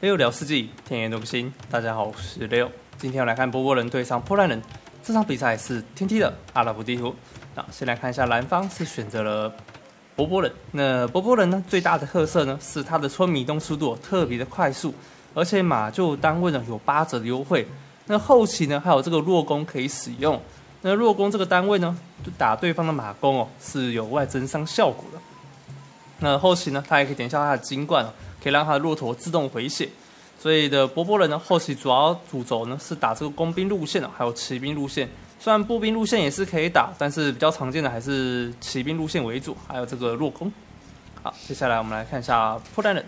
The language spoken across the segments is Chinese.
六聊世纪，天眼读心。大家好，我是六。今天要来看波波人对上破烂人。这场比赛是天梯的阿拉伯地图。那先来看一下蓝方是选择了波波人。那波波人呢，最大的特色呢是他的村民移动速度特别的快速，而且马厩单位呢有八折的优惠。那后期呢还有这个弱攻可以使用。那弱攻这个单位呢，就打对方的马弓哦，是有外增伤效果的。那后期呢，他也可以点一下他的金冠哦。可以让他的骆驼自动回血，所以的波波人呢，后期主要主轴呢是打这个工兵路线的，还有骑兵路线。虽然步兵路线也是可以打，但是比较常见的还是骑兵路线为主，还有这个落弓。好，接下来我们来看一下破烂人。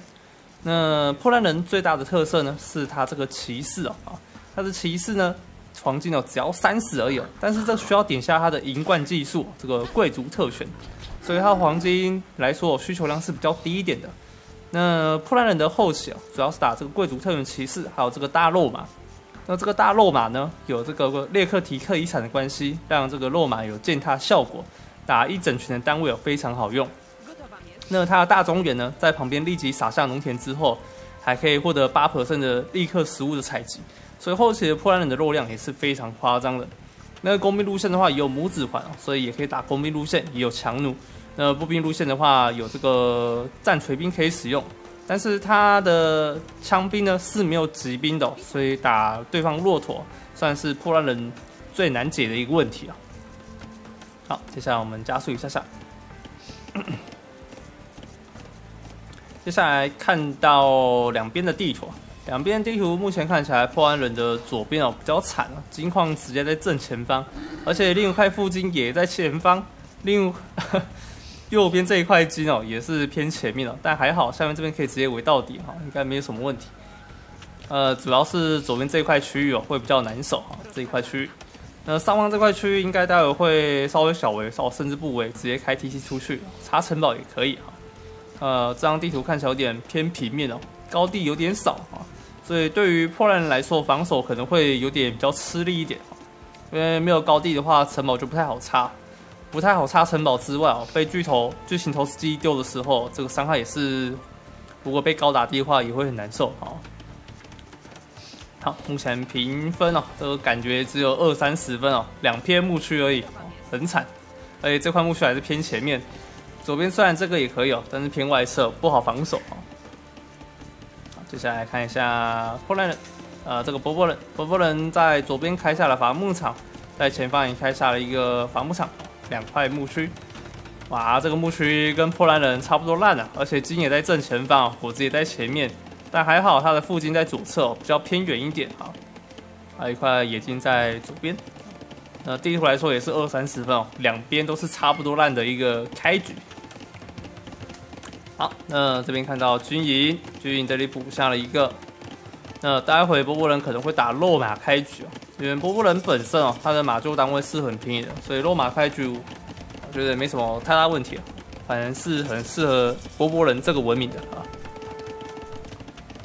那破烂人最大的特色呢，是他这个骑士哦，啊，他的骑士呢，黄金哦只要三十而已，但是这需要点下他的银冠技术，这个贵族特权，所以他黄金来说需求量是比较低一点的。那破烂人的后期啊，主要是打这个贵族特权骑士，还有这个大肉马。那这个大肉马呢，有这个列克提克遗产的关系，让这个肉马有践踏效果，打一整群的单位有非常好用。那它的大中原呢，在旁边立即撒下农田之后，还可以获得八 percent 的立刻食物的采集，所以后期的破烂人的肉量也是非常夸张的。那个工兵路线的话，也有母子环，所以也可以打工兵路线，也有强弩。那步兵路线的话，有这个战锤兵可以使用，但是他的枪兵呢是没有骑兵的，所以打对方骆驼算是破烂人最难解的一个问题啊。好，接下来我们加速一下下。接下来看到两边的地图，两边地图目前看起来破烂人的左边哦比较惨啊，金矿直接在正前方，而且另一块附近也在前方，另。右边这一块金哦，也是偏前面了，但还好，下面这边可以直接围到底哈，应该没有什么问题。呃，主要是左边这一块区域哦，会比较难守哈，这一块区域。那上方这块区域应该待会会稍微小围，稍甚至不围，直接开 T C 出去，插城堡也可以哈。呃，这张地图看起来有点偏平面哦，高地有点少啊，所以对于破烂来说，防守可能会有点比较吃力一点，因为没有高地的话，城堡就不太好插。不太好插城堡之外哦，被巨头巨型投石机丢的时候，这个伤害也是，如果被高打低的话，也会很难受哦。好，目前评分哦，这个感觉只有二三十分哦，两片牧区而已，很惨。而且这块牧区还是偏前面，左边虽然这个也可以哦，但是偏外侧不好防守哦。好，接下来看一下破烂人，呃，这个波波人，波波人在左边开下了伐木场，在前方也开下了一个伐木场。两块牧区，哇，这个牧区跟破烂人差不多烂了，而且金也在正前方，果子也在前面，但还好它的附近在左侧，比较偏远一点哈。还有一块野金在左边，那地图来说也是二三十分哦，两边都是差不多烂的一个开局。好，那这边看到军营，军营这里补下了一个，那待会波波人可能会打落马开局哦。因为波波人本身哦，他的马厩单位是很便宜的，所以落马开局，我觉得没什么太大问题。反正是很适合波波人这个文明的啊。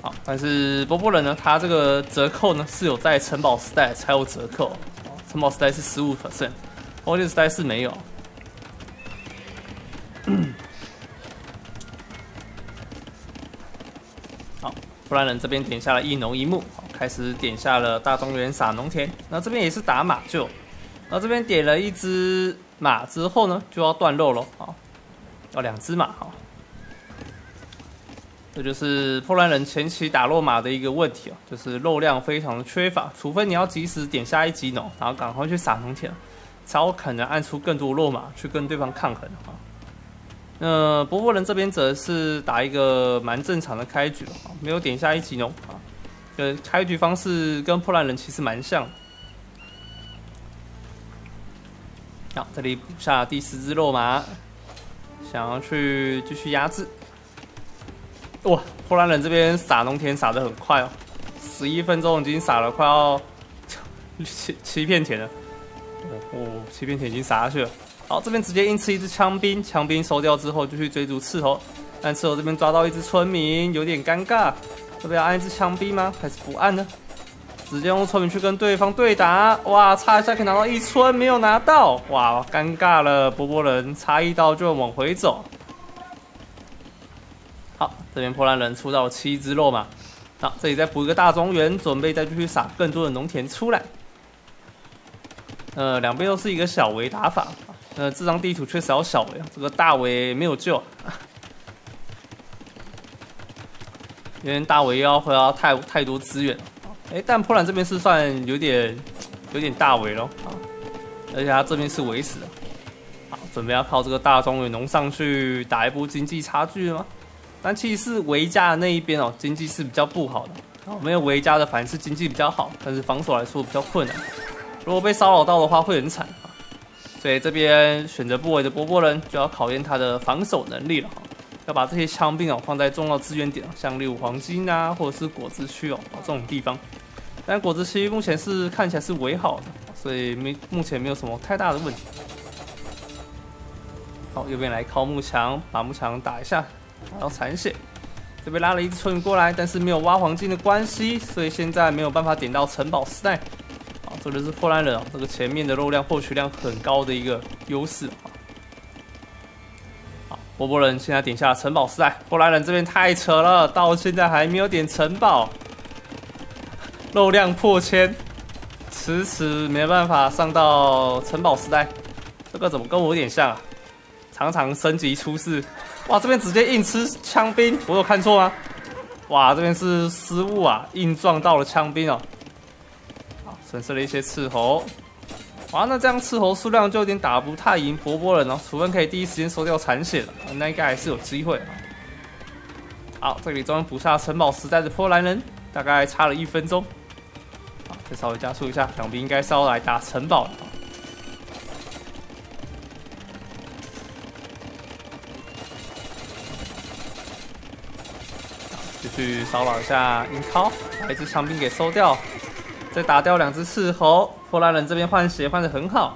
好，但是波波人呢，他这个折扣呢是有在城堡时代才有折扣，城堡时代是十五 percent，欧力时代是没有。好，波兰人这边点下了一农一木。开始点下了大中原撒农田，那这边也是打马厩，那这边点了一只马之后呢，就要断肉了啊，要两只马哈，这就是破烂人前期打落马的一个问题哦，就是肉量非常的缺乏，除非你要及时点下一级农，然后赶快去撒农田，才有可能按出更多落马去跟对方抗衡啊。那波波人这边则是打一个蛮正常的开局啊，没有点下一级农啊。呃，开局方式跟破烂人其实蛮像。好，这里补下第十只肉马，想要去继续压制。哇，破烂人这边撒农田撒的很快哦，十一分钟已经撒了快要七七片田了。哦，七片田已经撒下去了。好，这边直接硬吃一只枪兵，枪兵收掉之后就去追逐刺头，但刺头这边抓到一只村民，有点尴尬。要不要按一支枪毙吗？还是不按呢？直接用村民去跟对方对打，哇，差一下可以拿到一村，没有拿到，哇，尴尬了。波波人差一刀就往回走。好，这边破烂人出到七只肉嘛，好，这里再补一个大庄园，准备再继续撒更多的农田出来。呃，两边都是一个小围打法。呃，这张地图确实要小围，这个大围没有救。因为大围要花太太多资源。哎，但波兰这边是算有点有点大围咯。啊，而且他这边是围死的。好，准备要靠这个大庄园农上去打一波经济差距了吗？但其实是维加的那一边哦，经济是比较不好的。没有维加的反而是经济比较好，但是防守来说比较困难。如果被骚扰到的话会很惨啊。所以这边选择不围的波波人就要考验他的防守能力了。要把这些枪兵哦放在重要资源点，像例如黄金啊，或者是果子区哦这种地方。但果子区目前是看起来是围好的，所以没目前没有什么太大的问题。好，右边来靠木墙，把木墙打一下。然后残血，这边拉了一只村民过来，但是没有挖黄金的关系，所以现在没有办法点到城堡时代。啊，这里是破烂人哦，这个前面的肉量获取量很高的一个优势。好，波波人现在点下城堡时代，波兰人这边太扯了，到现在还没有点城堡，肉量破千，迟迟没办法上到城堡时代，这个怎么跟我有点像啊？常常升级出事。哇，这边直接硬吃枪兵，我有看错吗？哇，这边是失误啊，硬撞到了枪兵哦。好，损失了一些斥候。哇，那这样斥候数量就有点打不太赢波波人哦。除非可以第一时间收掉残血了，那应该还是有机会。好，这里终于补下城堡时代的波兰人，大概差了一分钟。好，再稍微加速一下，两兵应该是要来打城堡了。去骚扰一下英超，把一只枪兵给收掉，再打掉两只刺候。波兰人这边换血换的很好，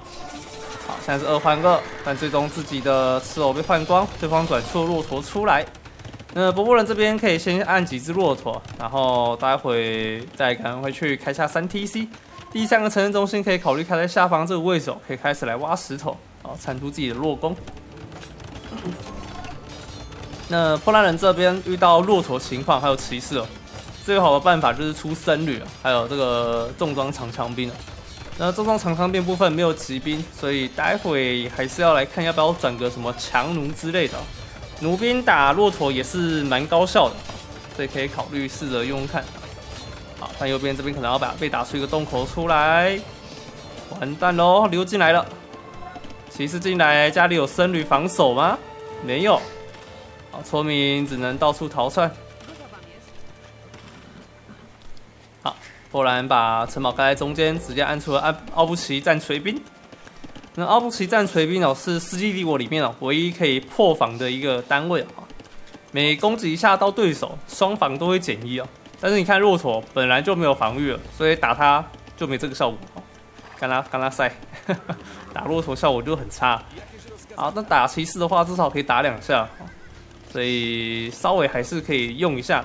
好，现在是二换二，但最终自己的刺偶被换光，对方转出骆驼出来。那波波人这边可以先按几只骆驼，然后待会再赶回去开下三 TC。第三个城镇中心可以考虑开在下方这个位置，可以开始来挖石头，好产出自己的弱攻。那破烂人这边遇到骆驼情况，还有骑士哦，最好的办法就是出僧侣啊，还有这个重装长枪兵啊。那重装长枪兵部分没有骑兵，所以待会还是要来看要不要转个什么强弩之类的。弩兵打骆驼也是蛮高效的，所以可以考虑试着用用看。好，但右边这边可能要把被打出一个洞口出来，完蛋喽，溜进来了。骑士进来，家里有僧侣防守吗？没有。好村民只能到处逃窜。波兰把城堡盖在中间，直接按出了奥奥布奇战锤兵。那奥布奇战锤兵哦，是世纪帝国里面哦唯一可以破防的一个单位啊。每攻击一下到对手，双防都会减一哦。但是你看骆驼本来就没有防御了，所以打它就没这个效果。干拉干拉塞，打骆驼效果就很差。好，那打骑士的话，至少可以打两下。所以稍微还是可以用一下。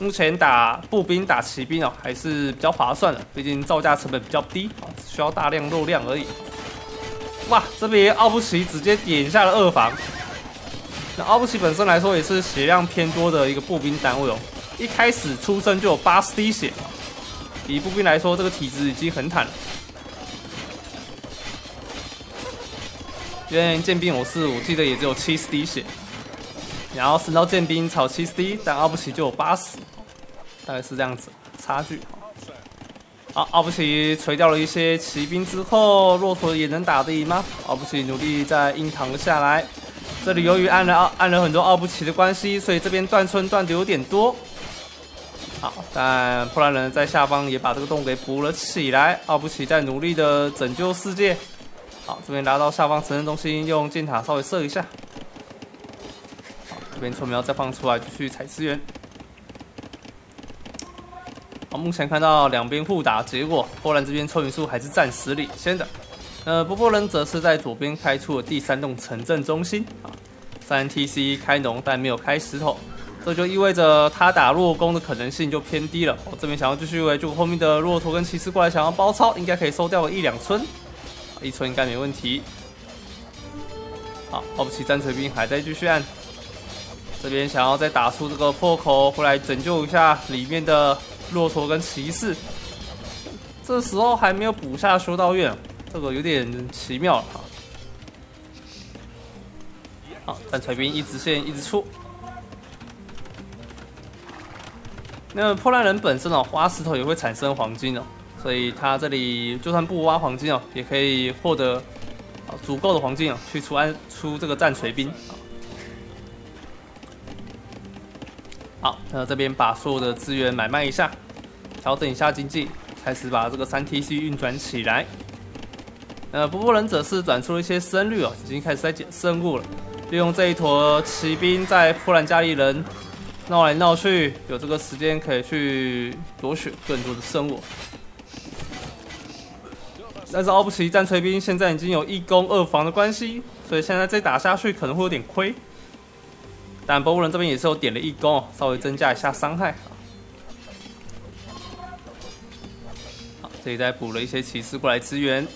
目前打步兵打骑兵哦，还是比较划算的，毕竟造价成本比较低啊，需要大量肉量而已。哇，这边奥布奇直接点下了二防。那奥布奇本身来说也是血量偏多的一个步兵单位哦，一开始出生就有八十滴血，以步兵来说，这个体质已经很坦了。因为剑兵我是我记得也只有七十滴血。然后升到剑兵炒七十滴但奥布奇就有八十，大概是这样子差距。好，奥布奇锤掉了一些骑兵之后，骆驼也能打得赢吗？奥布奇努力在硬扛了下来。这里由于按了按了很多奥布奇的关系，所以这边断村断的有点多。好，但破烂人在下方也把这个洞给补了起来。奥布奇在努力的拯救世界。好，这边拿到下方城镇中心，用箭塔稍微射一下。好这边村民再放出来继续采资源。目前看到两边互打，结果波兰这边村民数还是暂时领先的。呃，波波人则是在左边开出了第三栋城镇中心啊，三 TC 开农但没有开石头，这就意味着他打弱攻的可能性就偏低了。我这边想要继续围住后面的骆驼跟骑士过来，想要包抄，应该可以收掉个一两村，一村应该没问题。好，奥布奇战锤兵还在继续按。这边想要再打出这个破口，回来拯救一下里面的骆驼跟骑士。这时候还没有补下修道院，这个有点奇妙了啊。好，战锤兵一直线一直出。那破烂人本身哦，挖石头也会产生黄金哦，所以他这里就算不挖黄金哦，也可以获得啊足够的黄金哦，去出安出这个战锤兵。好，那这边把所有的资源买卖一下，调整一下经济，开始把这个三 T C 运转起来。呃，不过忍者是转出了一些生绿哦，已经开始在捡生物了。利用这一坨骑兵在波兰家里人闹来闹去，有这个时间可以去夺取更多的生物。但是奥布奇战锤兵现在已经有一攻二防的关系，所以现在再打下去可能会有点亏。但博物人这边也是有点了一攻，稍微增加一下伤害。好，这里再补了一些骑士过来支援。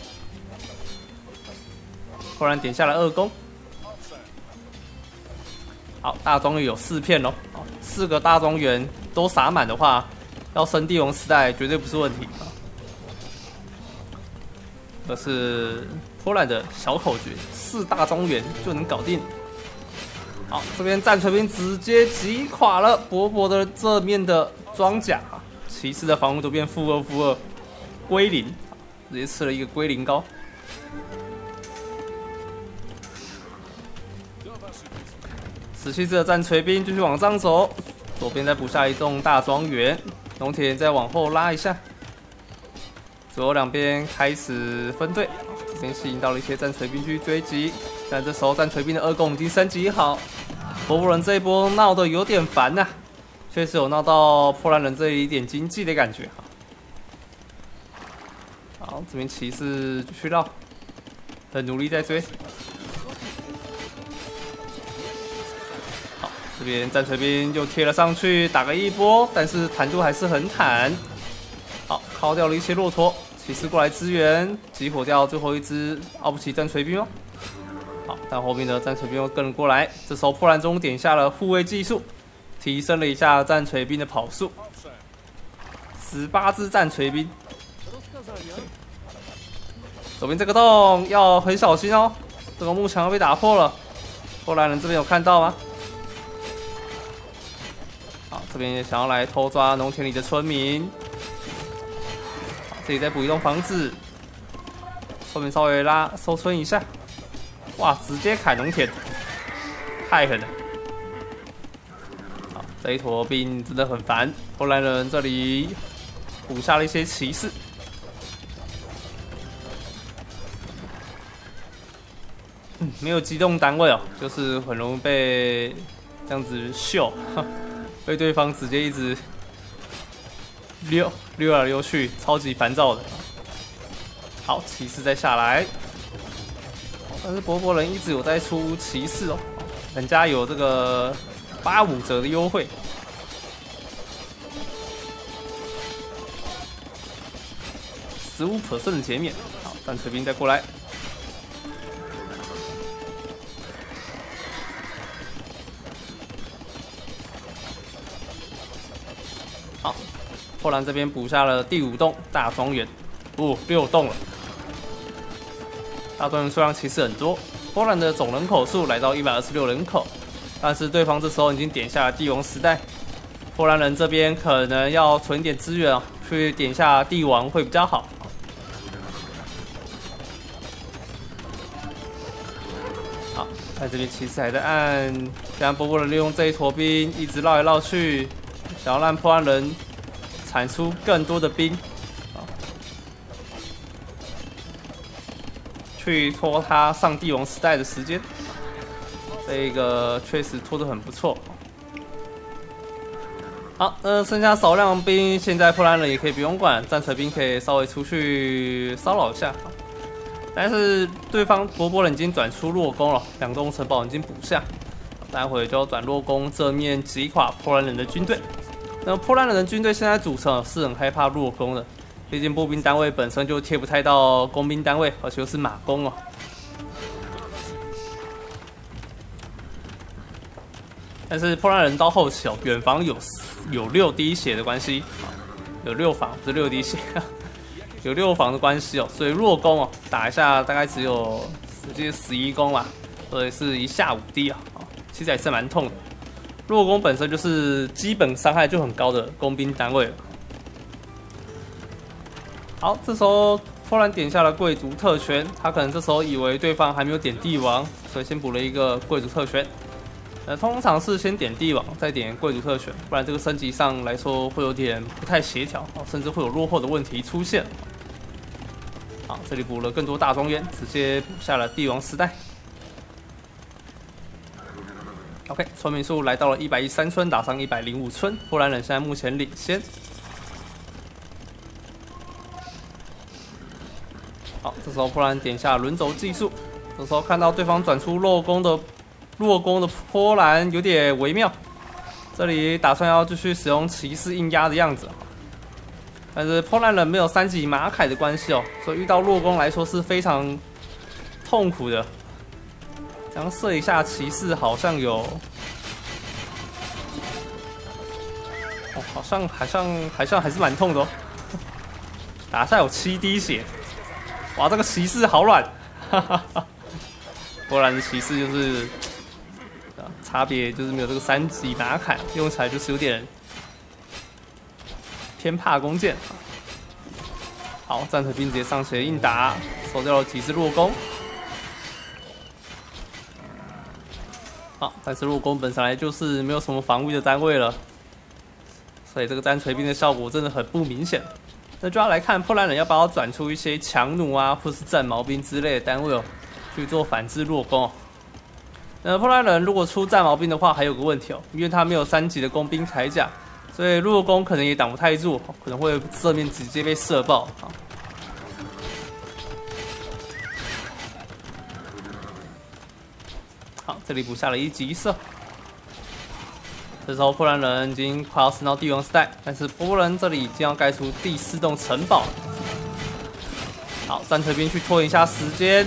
突然点下了二攻。好，大庄园有四片哦，四个大庄园都撒满的话，要升帝王时代绝对不是问题。这是波兰的小口诀，四大庄园就能搞定。好，这边战锤兵直接击垮了薄薄的这面的装甲，骑士的防御都变负二负二，归零，直接吃了一个归零膏。死气子的战锤兵继续往上走，左边再补下一栋大庄园，农田再往后拉一下，左右两边开始分队，这边吸引到了一些战锤兵去追击，但这时候战锤兵的二攻已经升级好。波波人这一波闹得有点烦呐，确实有闹到破烂人这一点经济的感觉哈。好，这边骑士继续绕，很努力在追。好，这边战锤兵又贴了上去，打个一波，但是坦度还是很坦。好，敲掉了一些骆驼，骑士过来支援，集火掉最后一只奥布奇战锤兵哦。但后面的战锤兵又跟了过来。这时候破烂中点下了护卫技术，提升了一下战锤兵的跑速。十八只战锤兵，左边这个洞要很小心哦，这个幕墙被打破了。破烂人这边有看到吗？好，这边也想要来偷抓农田里的村民。这里再补一栋房子，后面稍微拉收村一下。哇！直接砍农田，太狠了！好，这一坨兵真的很烦。波兰人这里补下了一些骑士，嗯，没有机动单位哦，就是很容易被这样子秀，被对方直接一直溜溜来溜去，超级烦躁的。好，骑士再下来。但是博博人一直有在出骑士哦，人家有这个八五折的优惠，十五可胜的减免。好，战锤兵再过来。好，破兰这边补下了第五栋大庄园，哦，六栋了。大庄园数量其实很多，波兰的总人口数来到一百二十六人口，但是对方这时候已经点下了帝王时代，波兰人这边可能要存点资源，去点下帝王会比较好。好，在这边其实还在按，这样波波人利用这一坨兵一直绕来绕去，想要让波兰人产出更多的兵。去拖他上帝王时代的时间，这个确实拖得很不错。好，那剩下少量兵，现在破烂人也可以不用管，战锤兵可以稍微出去骚扰一下。但是对方波波人已经转出弱攻了，两栋城堡已经补下，待会就要转弱攻正面击垮破烂人的军队。那破烂人的军队现在组成是很害怕弱攻的。毕竟步兵单位本身就贴不太到工兵单位，而且又是马弓哦。但是破烂人到后期哦，远防有有六滴血的关系，有六防不是六滴血，有六防的关系哦，所以弱攻哦打一下大概只有直接十一攻吧，所以是一下五滴啊，其实也是蛮痛的。弱攻本身就是基本伤害就很高的工兵单位。好，这时候突然点下了贵族特权，他可能这时候以为对方还没有点帝王，所以先补了一个贵族特权。呃，通常是先点帝王，再点贵族特权，不然这个升级上来说会有点不太协调，甚至会有落后的问题出现。好，这里补了更多大庄园，直接补下了帝王时代。OK，村民数来到了一百一三村，打上一百零五村，波兰人现在目前领先。这时候突然点下轮轴技术，这时候看到对方转出弱弓的弱弓的波兰有点微妙，这里打算要继续使用骑士硬压的样子，但是波兰人没有三级马凯的关系哦，所以遇到弱弓来说是非常痛苦的。这样射一下骑士好像有，哦，好像好像好像还是蛮痛的哦，打下有七滴血。哇，这个骑士好软，哈哈哈！波兰的骑士就是差别就是没有这个三级拿砍，用起来就是有点偏怕弓箭。好，战锤兵直接上前硬打，收掉了几次弱攻。好，但是弱攻本身来就是没有什么防御的单位了，所以这个战锤兵的效果真的很不明显。那就要来看破烂人要不要转出一些强弩啊，或是战矛兵之类的单位哦，去做反制弱攻。那破烂人如果出战矛兵的话，还有个问题哦，因为他没有三级的工兵铠甲，所以弱攻可能也挡不太住，可能会侧面直接被射爆。好，这里补下了一级射。这时候波兰人已经快要升到帝王时代，但是波兰人这里已经要盖出第四栋城堡。好，战车兵去拖延一下时间，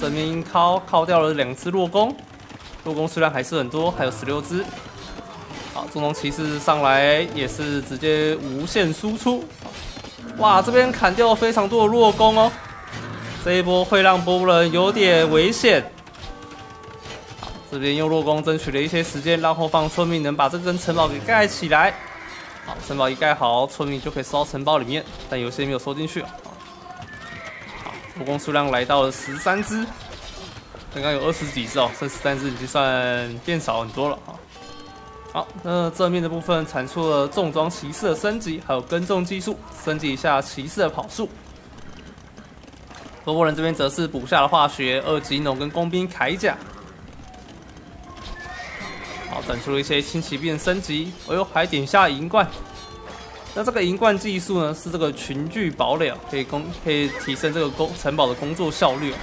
这边靠靠掉了两只弱攻，弱攻数量还是很多，还有十六只。好，中东骑士上来也是直接无限输出。哇，这边砍掉了非常多的弱攻哦，这一波会让波兰人有点危险。这边用弱攻争取了一些时间，让后方村民能把这根城堡给盖起来。好，城堡一盖好，村民就可以收到城堡里面，但有些没有收进去。好，弱攻数量来到了十三只，刚刚有二十几只哦，剩十三只已经算变少很多了啊。好，那正面的部分产出了重装骑士的升级，还有耕种技术，升级一下骑士的跑速。波波人这边则是补下了化学二级农跟工兵铠甲。好，整出了一些轻骑兵升级。哎呦，还点下银冠。那这个银冠技术呢，是这个群聚堡垒，可以攻，可以提升这个工城堡的工作效率，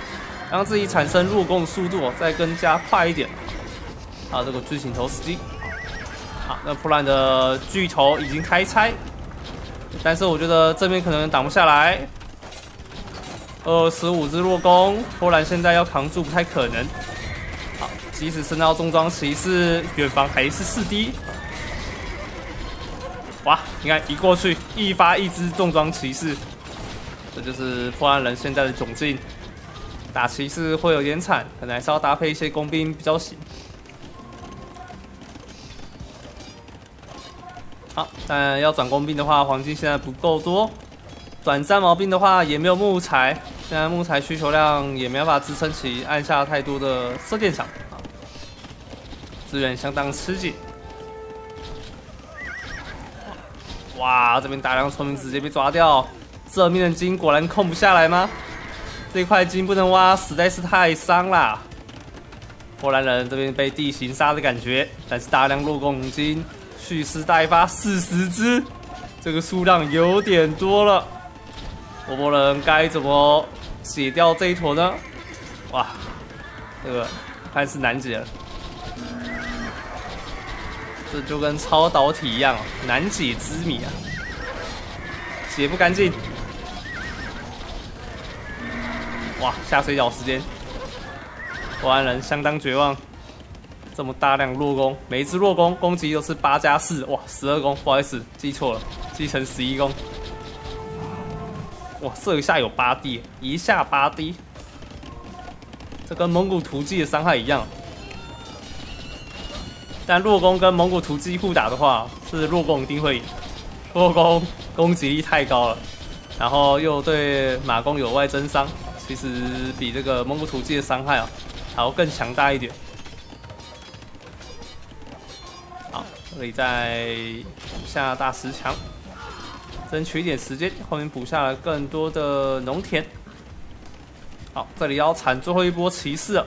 让自己产生弱攻的速度再更加快一点。好，这个巨型投石机。好，那破烂的巨头已经开拆，但是我觉得这边可能挡不下来。二十五只弱攻，破烂现在要扛住不太可能。即使升到重装骑士，远方还是四 D。哇！你看一过去，一发一支重装骑士，这就是破案人现在的窘境。打骑士会有点惨，可能还是要搭配一些工兵比较行。好，但要转工兵的话，黄金现在不够多；转战矛兵的话，也没有木材。现在木材需求量也没办法支撑起按下太多的射电场。资源相当吃紧，哇！这边大量村民直接被抓掉，这面的金果然控不下来吗？这块金不能挖，实在是太伤了。波兰人这边被地形杀的感觉，但是大量弱攻金，蓄势待发，四十只，这个数量有点多了。波波人该怎么解掉这一坨呢？哇，这个看是难解了。这就跟超导体一样，难解之谜啊，解不干净。哇，下水饺时间，波兰人相当绝望。这么大量弱攻，每一只弱攻攻击都是八加四，哇，十二攻，不好意思，记错了，记成十一攻。哇，射一下有八滴，一下八滴，这跟蒙古图记的伤害一样。但弱攻跟蒙古突击互打的话，是弱攻一定会赢。弱攻攻击力太高了，然后又对马弓有外增伤，其实比这个蒙古突击的伤害啊还要更强大一点。好，这里再下大石墙。争取一点时间，后面补下了更多的农田。好，这里要铲最后一波骑士了。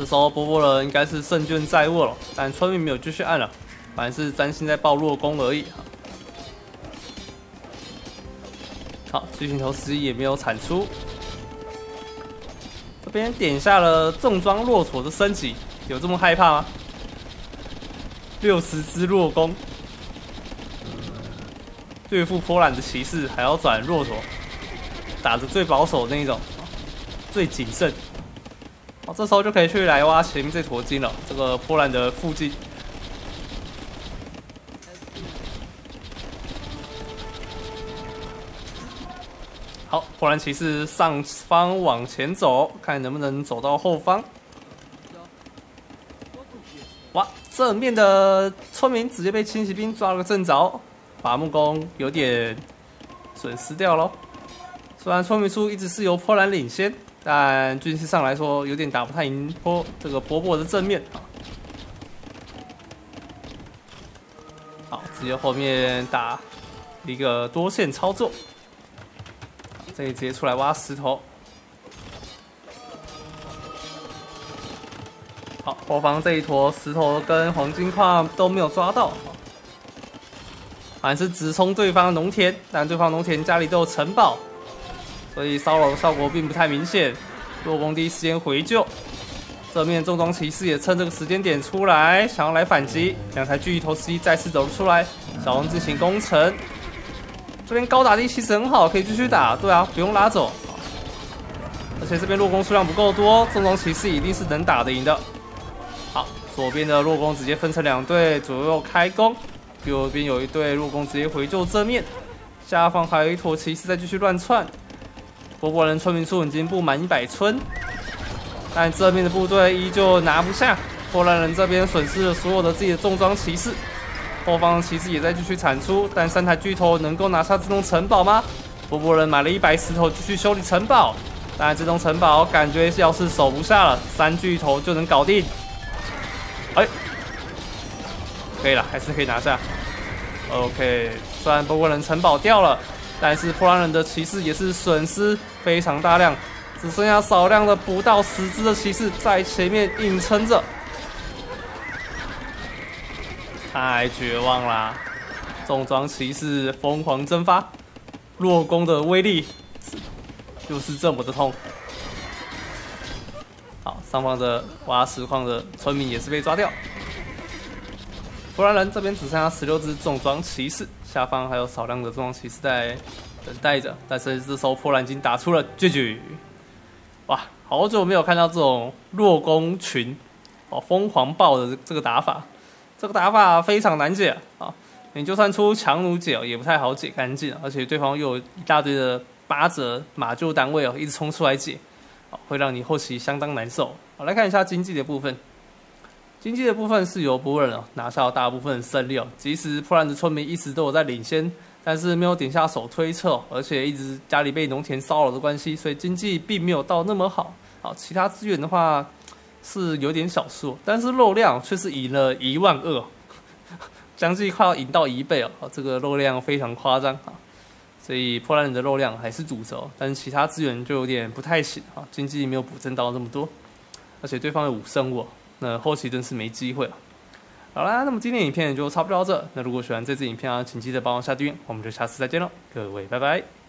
这时候波波人应该是胜券在握了，但村民没有继续按了，反而是担心在爆弱攻而已。好，巨型投石机也没有产出。这边点下了重装骆驼的升级，有这么害怕吗？六十只弱攻，对付波兰的骑士还要转骆驼，打着最保守的那一种，最谨慎。这时候就可以去来挖前面这坨金了，这个波兰的附近。好，波兰骑士上方往前走，看能不能走到后方。哇！正面的村民直接被轻骑兵抓了个正着，伐木工有点损失掉喽。虽然村民数一直是由波兰领先，但军事上来说有点打不太赢波这个波波的正面啊。好，直接后面打一个多线操作，这里直接出来挖石头。好，后方这一坨石头跟黄金矿都没有抓到，反正是直冲对方农田，但对方农田家里都有城堡，所以骚扰的效果并不太明显。弱攻第一时间回救，正面重装骑士也趁这个时间点出来，想要来反击。两台巨头 C 再次走了出来，小王进行攻城。这边高打低其实很好，可以继续打。对啊，不用拉走。而且这边弱攻数量不够多，重装骑士一定是能打得赢的。好，左边的弱攻直接分成两队，左右开弓。右边有一队弱攻直接回救正面，下方还有一坨骑士在继续乱窜。波波人村民数已经不满一百村，但这边的部队依旧拿不下。波兰人这边损失了所有的自己的重装骑士，后方骑士也在继续产出，但三台巨头能够拿下这栋城堡吗？波波人买了一百石头继续修理城堡，但这栋城堡感觉要是守不下了，三巨头就能搞定。哎，可以了，还是可以拿下。OK，虽然波波人城堡掉了，但是波兰人的骑士也是损失非常大量，只剩下少量的不到十只的骑士在前面硬撑着，太绝望啦！重装骑士疯狂蒸发，弱攻的威力就是这么的痛。好，上方的挖石矿的村民也是被抓掉。波兰人这边只剩下十六只重装骑士，下方还有少量的重装骑士在等待着。但是这时候波兰已经打出了绝局。哇，好久没有看到这种弱攻群哦疯狂爆的这个打法，这个打法非常难解啊！你就算出强弩解也不太好解干净，而且对方又有一大堆的八折马厩单位哦，一直冲出来解。会让你后期相当难受。好，来看一下经济的部分。经济的部分是由波兰拿下了大部分胜利哦。即使波兰的村民一直都有在领先，但是没有点下手推测，而且一直家里被农田骚扰的关系，所以经济并没有到那么好。好，其他资源的话是有点小数，但是肉量却是赢了一万二，将近快要赢到一倍哦。这个肉量非常夸张啊。所以波兰人的肉量还是主轴，但是其他资源就有点不太行啊，经济没有补增到那么多，而且对方有五生物，那后期真是没机会了。好啦，那么今天影片就差不多到这。那如果喜欢这支影片啊，请记得帮我下订阅，我们就下次再见喽，各位拜拜。